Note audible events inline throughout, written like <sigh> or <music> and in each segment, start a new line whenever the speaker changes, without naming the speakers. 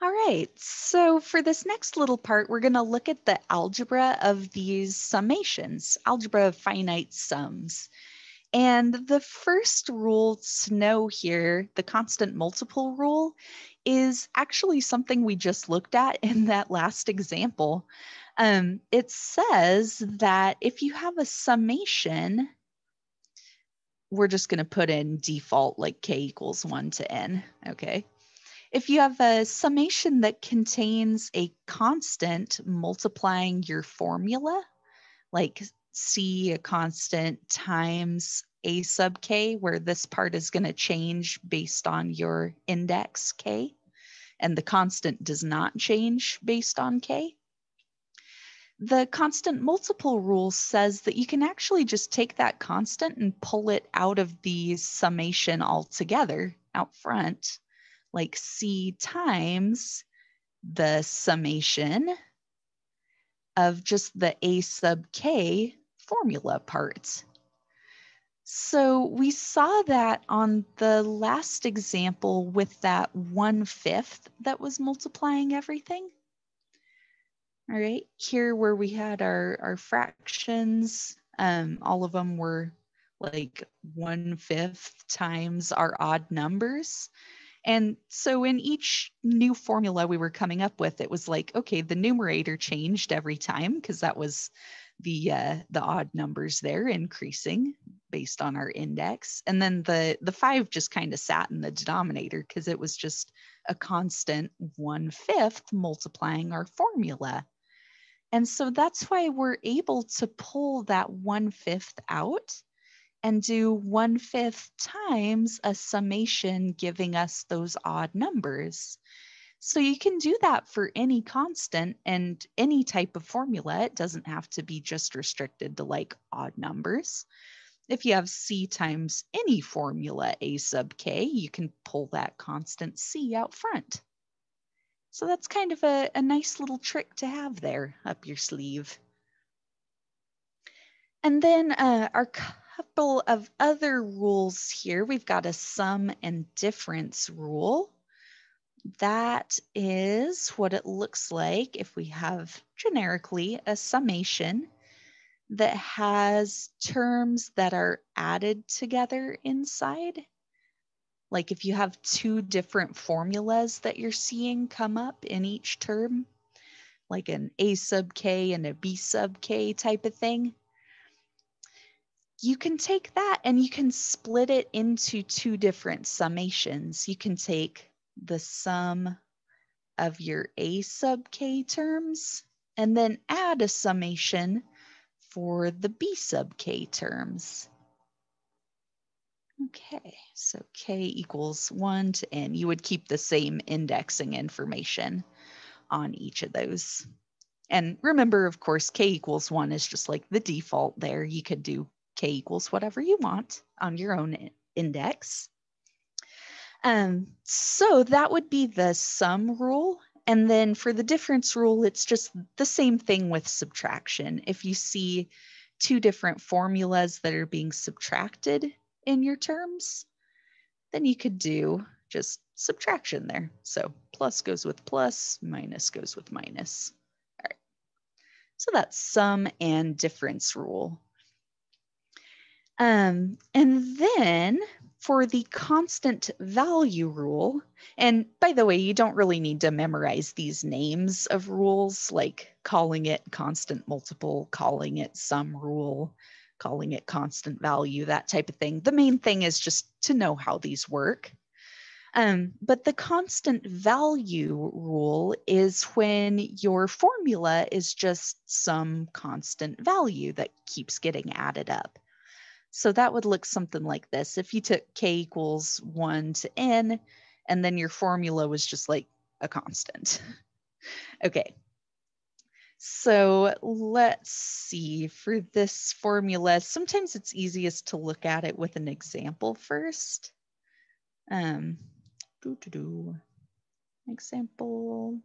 All right, so for this next little part, we're going to look at the algebra of these summations, algebra of finite sums. And the first rule to know here, the constant multiple rule, is actually something we just looked at <laughs> in that last example. Um, it says that if you have a summation, we're just going to put in default like k equals 1 to n, okay? If you have a summation that contains a constant multiplying your formula, like C a constant times a sub k, where this part is going to change based on your index k, and the constant does not change based on k. The constant multiple rule says that you can actually just take that constant and pull it out of the summation altogether out front like C times the summation of just the A sub K formula part. So we saw that on the last example with that one fifth that was multiplying everything. All right, here where we had our, our fractions, um, all of them were like one fifth times our odd numbers. And so in each new formula we were coming up with, it was like, okay, the numerator changed every time because that was the uh, the odd numbers there increasing based on our index. And then the, the five just kind of sat in the denominator because it was just a constant one fifth multiplying our formula. And so that's why we're able to pull that one fifth out and do one fifth times a summation giving us those odd numbers. So you can do that for any constant and any type of formula. It doesn't have to be just restricted to like odd numbers. If you have C times any formula A sub K, you can pull that constant C out front. So that's kind of a, a nice little trick to have there up your sleeve. And then uh, our couple of other rules here. We've got a sum and difference rule. That is what it looks like if we have generically a summation that has terms that are added together inside. Like if you have two different formulas that you're seeing come up in each term, like an A sub k and a B sub k type of thing, you can take that and you can split it into two different summations. You can take the sum of your A sub k terms and then add a summation for the B sub k terms. Okay, so k equals 1 to n. You would keep the same indexing information on each of those. And remember, of course, k equals 1 is just like the default there. You could do k equals whatever you want on your own index. Um, so that would be the sum rule. And then for the difference rule, it's just the same thing with subtraction. If you see two different formulas that are being subtracted in your terms, then you could do just subtraction there. So plus goes with plus, minus goes with minus. All right. So that's sum and difference rule. Um, and then for the constant value rule, and by the way, you don't really need to memorize these names of rules like calling it constant multiple, calling it sum rule, calling it constant value, that type of thing. The main thing is just to know how these work. Um, but the constant value rule is when your formula is just some constant value that keeps getting added up. So that would look something like this. If you took k equals 1 to n, and then your formula was just like a constant. <laughs> okay. So let's see, for this formula, sometimes it's easiest to look at it with an example first. Um, doo -doo -doo. Example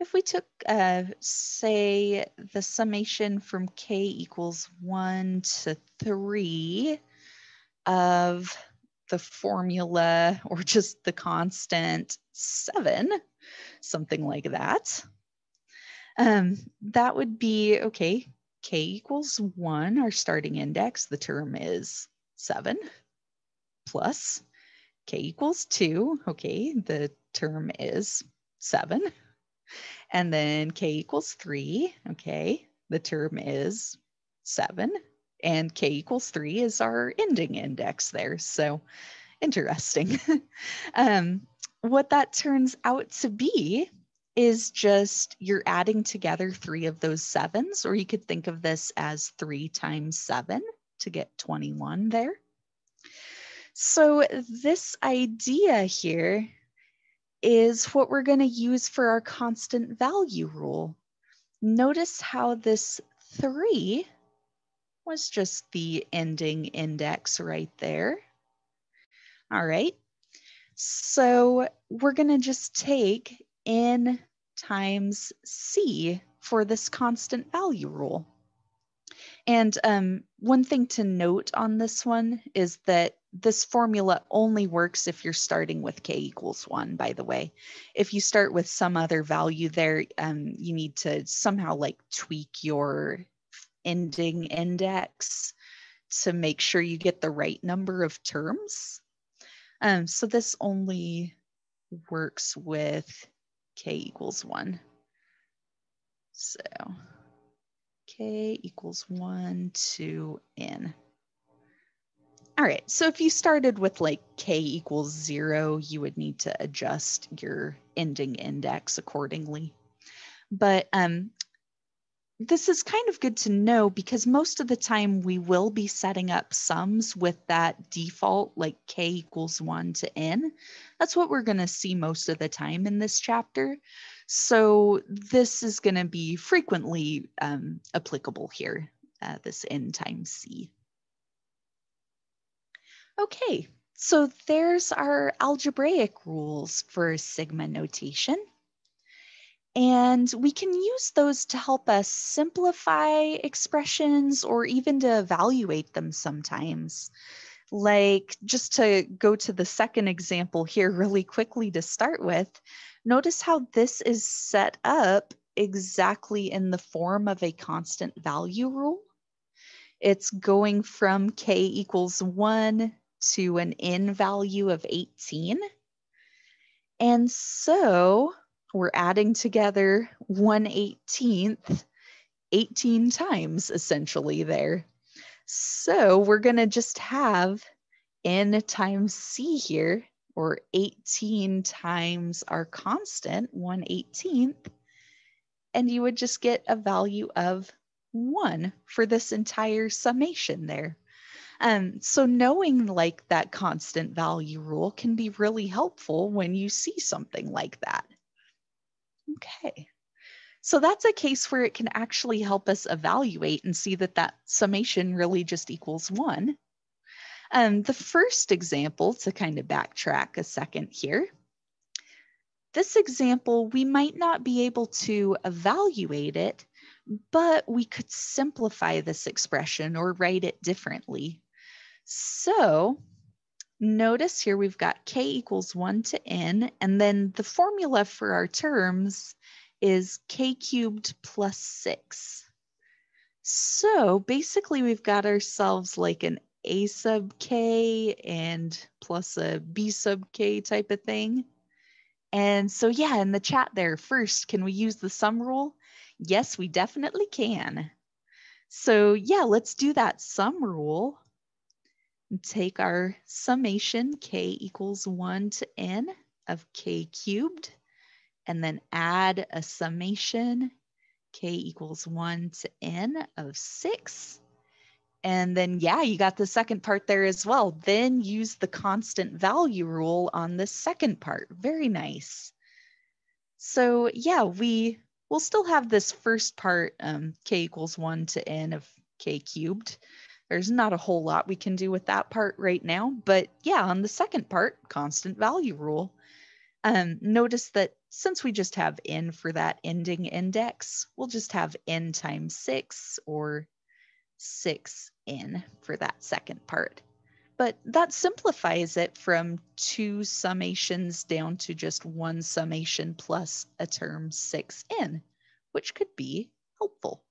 if we took, uh, say, the summation from k equals 1 to 3 of the formula <laughs> or just the constant 7, something like that. Um, that would be, okay, k equals 1, our starting index, the term is 7, plus k equals 2, okay, the term is 7. And then k equals 3, okay, the term is 7. And k equals 3 is our ending index there. So interesting. <laughs> um, what that turns out to be is just you're adding together three of those sevens, or you could think of this as three times seven to get 21 there. So this idea here is what we're going to use for our constant value rule. Notice how this three was just the ending index right there. All right. So we're going to just take n times c for this constant value rule. And um, one thing to note on this one is that this formula only works if you're starting with k equals 1, by the way. If you start with some other value there, um, you need to somehow like tweak your ending index to make sure you get the right number of terms. Um, so this only works with k equals 1. So k equals 1 to n. All right, so if you started with like k equals 0, you would need to adjust your ending index accordingly. But um, this is kind of good to know because most of the time we will be setting up sums with that default like k equals 1 to n. That's what we're going to see most of the time in this chapter. So this is going to be frequently um, applicable here, uh, this n times c. Okay, so there's our algebraic rules for sigma notation. And we can use those to help us simplify expressions or even to evaluate them sometimes. Like just to go to the second example here really quickly to start with, notice how this is set up exactly in the form of a constant value rule. It's going from k equals 1 to an n value of 18. And so we're adding together 1 18th 18 times essentially there. So we're going to just have n times c here, or 18 times our constant, 1 18th, and you would just get a value of 1 for this entire summation there. Um, so knowing like that constant value rule can be really helpful when you see something like that. Okay. So that's a case where it can actually help us evaluate and see that that summation really just equals one. Um, the first example, to kind of backtrack a second here, this example, we might not be able to evaluate it, but we could simplify this expression or write it differently. So notice here we've got k equals 1 to n, and then the formula for our terms is k cubed plus 6. So basically we've got ourselves like an a sub k and plus a b sub k type of thing. And so yeah, in the chat there, first, can we use the sum rule? Yes, we definitely can. So yeah, let's do that sum rule take our summation k equals 1 to n of k cubed, and then add a summation k equals 1 to n of 6. And then, yeah, you got the second part there as well. Then use the constant value rule on the second part. Very nice. So yeah, we will still have this first part, um, k equals 1 to n of k cubed. There's not a whole lot we can do with that part right now, but yeah, on the second part, constant value rule, um, notice that since we just have n for that ending index, we'll just have n times 6 or 6n for that second part. but that simplifies it from two summations down to just one summation plus a term 6n, which could be helpful.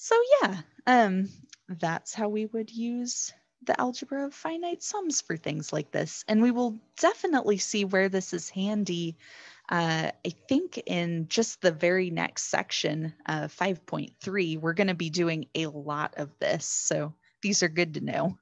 So yeah, um, that's how we would use the algebra of finite sums for things like this. And we will definitely see where this is handy, uh, I think in just the very next section, uh, 5.3, we're going to be doing a lot of this. So these are good to know.